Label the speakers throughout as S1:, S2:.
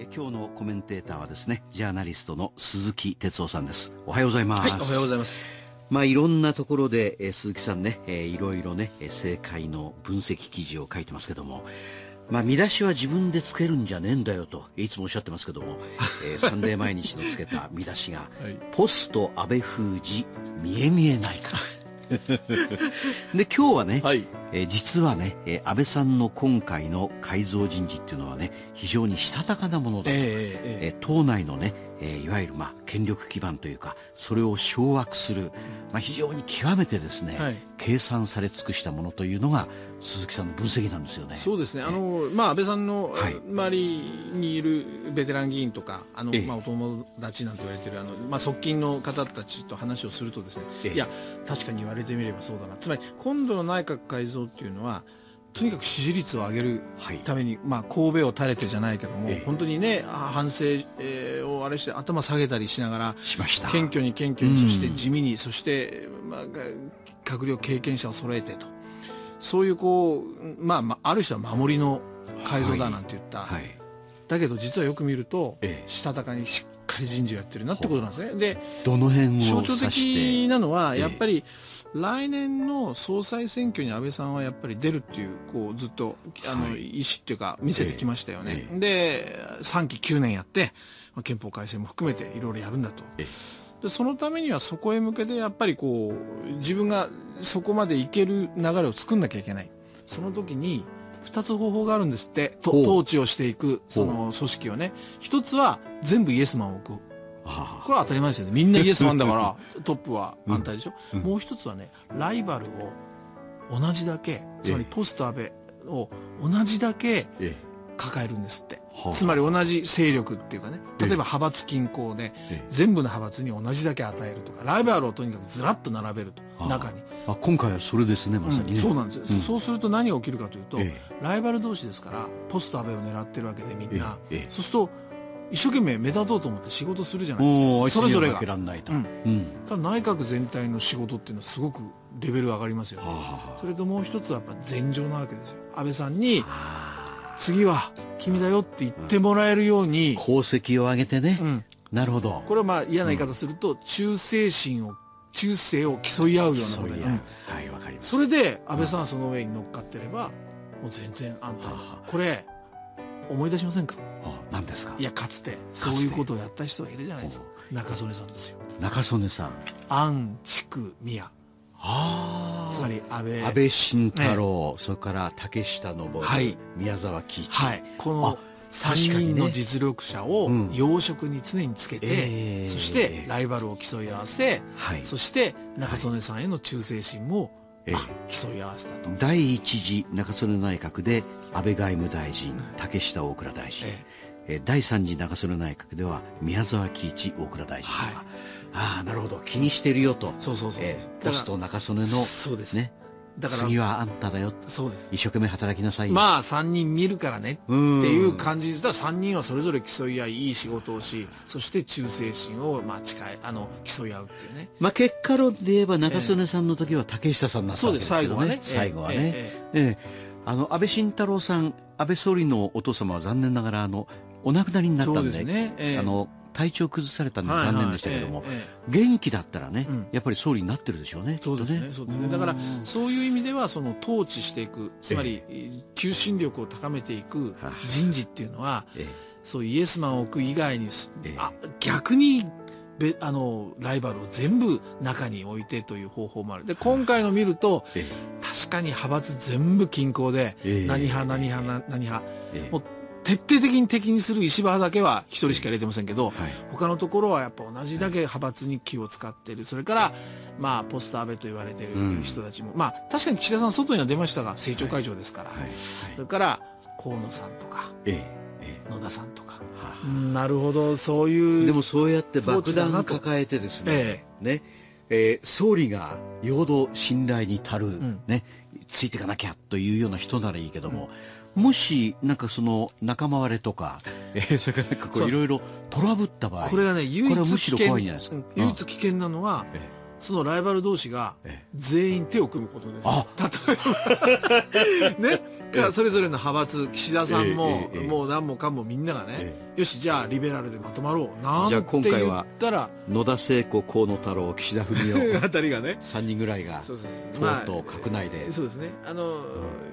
S1: え今日のコメンテーターはですねジャーナリストの鈴木哲夫さんです。おはようございます、
S2: はい、おはようございます。
S1: まあいろんなところで、えー鈴木さんね、えーいろいろねえー政界の分析記事を書いてますけども。まあ見出しは自分でつけるんじゃねえんだよといつもおっしゃってますけども、えー サンデー毎日のつけた見出しが、
S2: はい。
S1: ポスト安倍封じ見え見えないか で今日はね、
S2: はい
S1: えー実はね、えー安倍さんの今回の改造人事っていうのはね非常にしたたかなものだと、
S2: ええええ
S1: えー党内のね、えーいわゆる、まあ、権力基盤というかそれを掌握する、まあ、非常に極めてですね、
S2: はい。
S1: 計算され尽くしたものというのが鈴木さんの分析なんですよね。
S2: そうですね、あのまあ、安倍さんの
S1: はい。
S2: 周りにいるベテラン議員とか、あの
S1: ええ。
S2: まあ、お友達なんて言われてるあの、まあ、側近の方たちと話をすると、ですね、
S1: ええ。
S2: いや、確かに言われてみればそうだな、つまり今度の内閣改造っていうのは、とにかく支持率を上げる
S1: はい
S2: ために、まあ、神戸を垂れてじゃないけども、
S1: ええ
S2: 本当にね、あ反省、えーをあれして、頭下げたりしながら、
S1: しました。
S2: 謙虚に謙虚に、
S1: うん
S2: そして地味に、そして、まあ、が閣僚経験者を揃えてと。そういうこう、まあ、まあ、ある種は守りの改造だなんて言った。
S1: はい。
S2: だけど実はよく見ると、
S1: ええ
S2: したたかにしっかり人事をやってるなってことなんですね。で、
S1: どの辺を
S2: 象徴的なのは、
S1: ええ。
S2: やっぱり、来年の総裁選挙に安倍さんはやっぱり出るっていう、こう、ずっと、あの、
S1: はい。
S2: 意思っていうか、見せてきましたよね。
S1: え
S2: で、3期9年やって、まあ憲法改正も含めていろいろやるんだと。
S1: え。
S2: でそのためにはそこへ向けてやっぱりこう自分がそこまで行ける流れを作んなきゃいけない。その時に2つ方法があるんですってと統治をしていくその組織をね。一つは全部イエスマンを置く
S1: あ
S2: これは当たり前ですよね。みんなイエスマンだからトップは反対でしょ、
S1: うん。
S2: もう一つはねライバルを同じだけつまり
S1: ええ
S2: ポスト安倍を同じだけ
S1: え。
S2: 抱えるんですって。
S1: はあ。
S2: つまり同じ勢力っていうかね。
S1: ええ。
S2: 例えば派閥均衡で
S1: ええ。
S2: 全部の派閥に同じだけ与えるとかライバルをとにかくずらっと並べると中に、
S1: あ今回はそれですねまさにね、
S2: うんそうなんです。よ、
S1: うん。
S2: そうすると何が起きるかというと、
S1: え
S2: ライバル同士ですからポスト安倍を狙ってるわけでみんな、
S1: えええ
S2: そうすると一生懸命目立とうと思って仕事するじゃないですか。それぞれが。
S1: 負けらんないと、
S2: うん。
S1: うん。
S2: ただ内閣全体の仕事っていうのはすごくレベル上がりますよ、
S1: はあは
S2: それともう一つはやっぱ前情なわけですよ。安倍さんに
S1: あ
S2: 次は君だよって言ってもらえるように、
S1: 功績を上げてね、
S2: うん
S1: なるほど
S2: これはまあ嫌な言い方すると、忠誠心を忠誠を競い合うようなことで、うん
S1: はいわかります。
S2: それで安倍さんはその上に乗っかってればもう全然安泰だ
S1: は
S2: とこれ思い出しませんか？
S1: あ何ですか？
S2: いやかつてそういうことをやった人がいるじゃないですか。中曽根さんですよ。
S1: 中曽根さん。
S2: 安築宮。
S1: あ。
S2: つまり安倍。
S1: 安倍晋太郎、それから竹下登、
S2: はい。
S1: 宮沢喜一、
S2: はい。この
S1: あ
S2: 3
S1: 確かにね。
S2: 人の実力者を
S1: うん。
S2: 要職に常につけて、
S1: ええ。
S2: そしてライバルを競い合わせ、
S1: はい。
S2: そして中曽根さんへの忠誠心も、
S1: ええ。
S2: まあ、競い合わせたと。
S1: 第一次中曽根内閣で安倍外務大臣、竹下大倉大臣、
S2: え
S1: え。ー第三次中曽根内閣では宮沢喜一大倉大臣とか、
S2: はい。
S1: ああなるほど。気にしてるよと。
S2: そうそうそうそう。
S1: えーポスト中曽根の
S2: そうです。
S1: ね
S2: だから
S1: 次はあんただよ
S2: そうです。
S1: 一生懸命働きなさいよ。
S2: まあ3人見るからね。って
S1: うん
S2: いう感じですだから3人はそれぞれ競い合いいい仕事をしそして忠誠心をまあ誓いあの競い合うっていうね。
S1: まあ結果論で言えば中曽根さんの時は竹下さんになったわけですけどね。
S2: そうです。
S1: 最後はね、
S2: 最後はね。え
S1: え。えあの安倍晋太郎さん安倍総理のお父様は残念ながらあのお亡くなりになった
S2: そうんでね。ええ。
S1: あの体調崩されたんで残念でしたけども、元気だったらね、
S2: うん。
S1: やっぱり総理になってるでしょうね
S2: そうですね。そうですね。だからそういう意味ではその統治していくつまり求心力を高めていく
S1: はあ
S2: 人事っていうのは
S1: え
S2: そうイエスマンを置く以外にす
S1: ええ。
S2: あ逆にべあのライバルを全部中に置いてという方法もある。で今回の見ると
S1: え
S2: 確かに派閥全部均衡で
S1: ええ。
S2: 何派何派な何派。
S1: ええ。
S2: もう徹底的に敵にする石破派だけは一人しか入れてませんけど、
S1: はい。
S2: 他のところはやっぱ同じだけ派閥に気を使っている。それからまあポスト安倍と言われている人たちも、まあ確かに岸田さん外には出ましたが政調会長ですから、
S1: はい。はい。
S2: それから河野さんとか
S1: えええ
S2: 野田さんとか、なるほど。そういう
S1: でもそうやって爆弾
S2: なと。
S1: 抱えてですね,、
S2: え
S1: ね。えー総理がよほど信頼に足る、
S2: ん。
S1: ね、ついていかなきゃというような人ならいいけども、もしなんかその仲間割れとか、えーそれからなんかこ
S2: そうう。
S1: いろいろトラブった場合
S2: これがね唯一危険
S1: しろ怖いんじゃないですか？
S2: うん
S1: うん。
S2: 唯一危険なのは、
S1: え
S2: そのライバル同士が
S1: ええ。
S2: 全員手を組むことです。
S1: あ
S2: 例えば。ね？かそれぞれの派閥岸田さんも、
S1: ええええ
S2: もう何もかもみんながね、
S1: え
S2: よしじゃあリベラルでまとまろうなん
S1: じゃあ
S2: て言
S1: 今回は
S2: ったら
S1: 野田聖子河野太郎岸田文雄
S2: あたりがね。
S1: 3人ぐらいが
S2: そう
S1: 閣内で、
S2: そうですね。あの、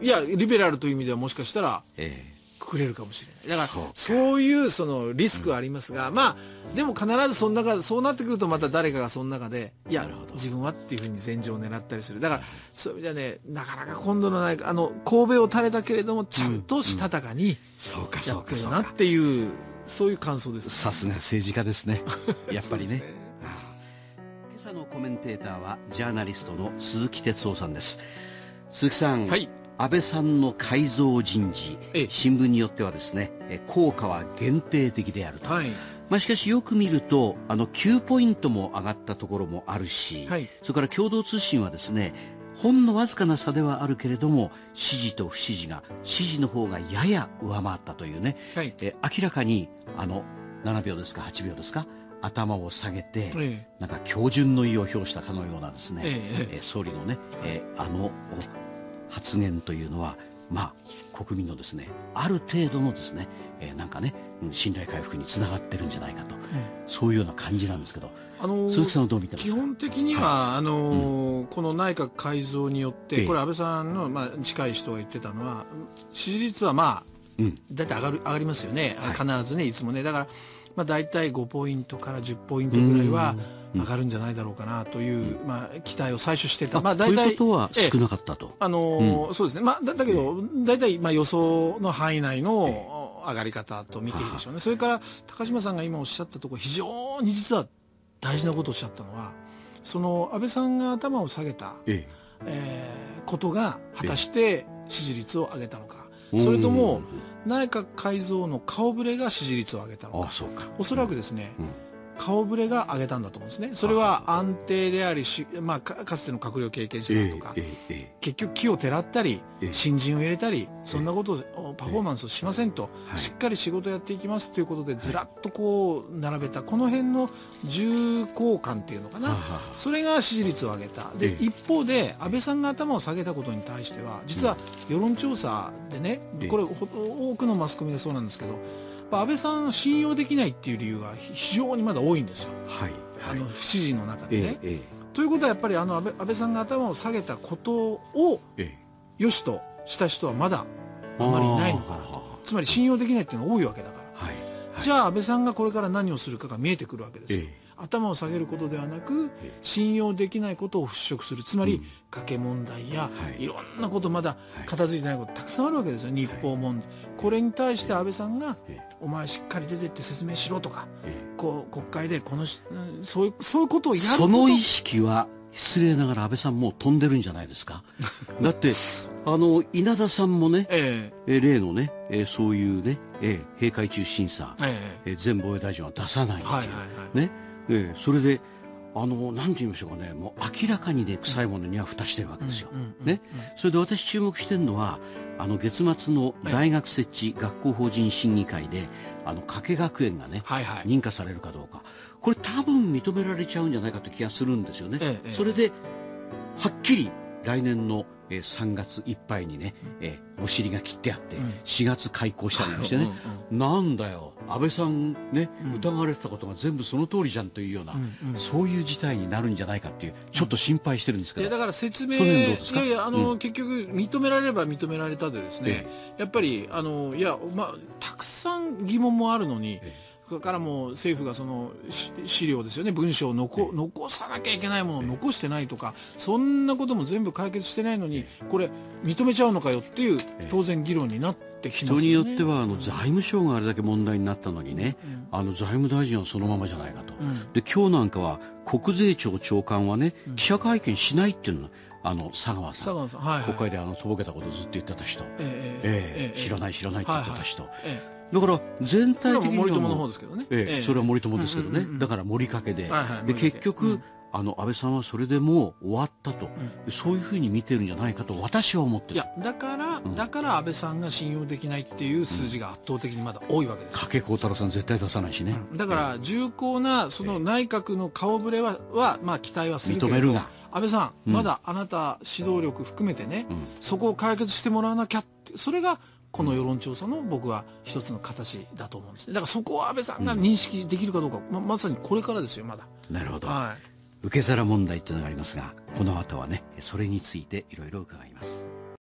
S2: いやリベラルという意味ではもしかしたら
S1: え
S2: くくれるかもしれない。だから
S1: そう
S2: いうそのリスクはありますが、まあでも必ずその中そうなってくるとまた誰かがその中でいや自分はっていうふうに前場を狙ったりする。だからそういう意味ではねなかなか今度のないあの神戸を垂れたけれどもちゃんとしたたかに
S1: えそうか
S2: やってるなっていうそういう感想です
S1: さすが政治家ですね。やっぱりね。
S2: ね。
S1: 今朝のコメンテーターはジャーナリストの鈴木哲夫さんです。鈴木さん、
S2: はい
S1: 安倍さんの改造人事、
S2: ええ。
S1: 新聞によってはですねえ効果は限定的であると、
S2: はい。
S1: まあ、しかしよく見るとあの9ポイントも上がったところもあるし、
S2: はい。
S1: それから共同通信はですねほんのわずかな差ではあるけれども支持と不支持が支持の方がやや上回ったというね
S2: はい。
S1: え明らかにあの7秒ですか8秒ですか頭を下げて、
S2: え
S1: なんか標準の意を表したかのようなですね、
S2: えええ
S1: え。総理のね、えあのお発言というのは、まあ、国民のですねある程度のですね、えなんかねうん信頼回復につながってるんじゃないかと、そういうような感じなんですけど
S2: あのー
S1: 鈴木さんはどう見てますか？
S2: 基本的には、あのーこの内閣改造によって、
S1: ええ。
S2: これ安倍さんの、まあ、近い人が言ってたのは支持率はまあ
S1: うん。
S2: 大体上がる上がりますよね、
S1: はい。
S2: 必ずねいつもね。だから、まあ、大体5ポイントから10ポイントぐらいは
S1: うん
S2: 上がるんじゃないだろうかなという、まあ、期待を最初してた、まあ、大体
S1: ことは
S2: ええ
S1: 少なかったと、
S2: あのーそうですね、まあ、だだけど、大体、まあ、予想の範囲内の上がり方と見ていいでしょうね、それから高島さんが今おっしゃったところ、非常に実は大事なことをおっしゃったのは、その安倍さんが頭を下げた、
S1: え
S2: え。ーことが果たして支持率を上げたのか、
S1: え
S2: それとも
S1: うん。
S2: 内閣改造の顔ぶれが支持率を上げたのか、
S1: あそうか。
S2: おそらくですね、
S1: うん
S2: 顔ぶれが上げたんだと思うんですね。それは安定でありし、まあ、かかつての閣僚経験者だとか、結局木をてらったり
S1: ええ。
S2: 新人を入れたりそんなことをパフォーマンスをしませんと
S1: はい。
S2: しっかり仕事やっていきますということでずらっとこう並べたこの辺の重厚感っていうのかな。それが支持率を上げた。で
S1: ええ。
S2: 一方で安倍さんが頭を下げたことに対しては実は世論調査でね
S1: ええ。
S2: これほ多くのマスコミがそうなんですけど安倍さんを信用できないっていう理由が非常にまだ多いんですよ。
S1: はいはい。
S2: あの不支持の中でね。
S1: ええ
S2: ということはやっぱりあの安倍安倍さんが頭を下げたことを
S1: ええ。
S2: よしとした人はまだあまりいないのかなつまり信用できないっていうのが多いわけだから、
S1: はい。
S2: じゃあ安倍さんがこれから何をするかが見えてくるわけですよ、
S1: ええ
S2: 頭を下げることではなく
S1: ええ
S2: 信用できないことを払拭する。つまり、
S1: うん。
S2: 賭け問題や、
S1: はい。
S2: い、ろんなことまだ
S1: はい。
S2: 片付いてないことたくさんあるわけですよ。日報問題、これに対して安倍さんが
S1: ええ「
S2: お前しっかり出てって説明しろ」とか
S1: ええ
S2: こう国会でこのそういうそういうことをやる
S1: その意識は失礼ながら安倍さんもう飛んでるんじゃないですか？だってあの稲田さんもね
S2: え
S1: え。例のね、えーそういうね、えー閉会中審査
S2: え、え。
S1: えー前防衛大臣は出さないっていう、
S2: はいはいはい。
S1: ね、えーそれであのなんて言いましょうかねもう明らかにね臭いものには蓋してるわけですよ、ね、それで私注目してるのはあの月末の大学設置学校法人審議会であの加計学園がね、
S2: はいはい。
S1: 認可されるかどうか。これ多分認められちゃうんじゃないかという気がするんですよね、
S2: ええ。
S1: それではっきり来年の、えー3月いっぱいにね、えーお尻が切ってあって、
S2: うん。
S1: 4月開校したりなんしてね、
S2: うん
S1: なんだよ。安倍さんね、
S2: うん。
S1: 疑われてたことが全部その通りじゃんというような、
S2: うんうん。
S1: そういう事態になるんじゃないかっていうちょっと心配してるんですけど、
S2: いやだから説明
S1: その辺どうですか？
S2: いやいやあの、
S1: う
S2: 結局認められれば認められたでですね、
S1: え
S2: やっぱりあのいやまあたくさん疑問もあるのに、
S1: え
S2: それからもう政府がそのし資料ですよね文章を残,、
S1: え
S2: 残さなきゃいけないものを残してないとかそんなことも全部解決してないのにこれ認めちゃうのかよっていう
S1: え
S2: 当然議論になってね。
S1: 人によってはあの財務省があれだけ問題になったのにね、
S2: うん。
S1: あの財務大臣はそのままじゃないかと、
S2: うん。
S1: で今日なんかは国税庁長官はね、記者会見しないっていうの。あの佐川さん。
S2: 佐川さんはい、はい、
S1: 国会であのとぼけたことずっと言ってた人、
S2: え
S1: ええ知ら
S2: い、
S1: ない知らないって言ってた人、
S2: ええ
S1: だから全体的には
S2: 森友の方ですけどね。
S1: ええそれは森友ですけどね、
S2: うんうんうんうん。
S1: だから森かけで,、
S2: はいはい
S1: で結局、
S2: うん。
S1: あの安倍さんはそれでもう終わったと、
S2: ん。
S1: でそういうふうに見てるんじゃないかと私は思ってる。
S2: いやだから、
S1: ん。
S2: だから安倍さんが信用できないっていう数字が圧倒的にまだ多いわけです、
S1: 加計幸太郎さん絶対出さないしね、
S2: だから重厚なその内閣の顔ぶれはは、まあ、期待はするけれど
S1: 認めるが
S2: 安倍さん、
S1: うん。
S2: まだあなた指導力含めてね、
S1: うん。
S2: そこを解決してもらわなきゃってそれがこの世論調査の僕は一つの形だと思うんですね。だからそこは安倍さんが認識できるかどうか、ままさにこれからですよまだ。
S1: なるほど、
S2: はい。
S1: 受け皿問題っていうのがありますがこの後はねそれについていろいろ伺います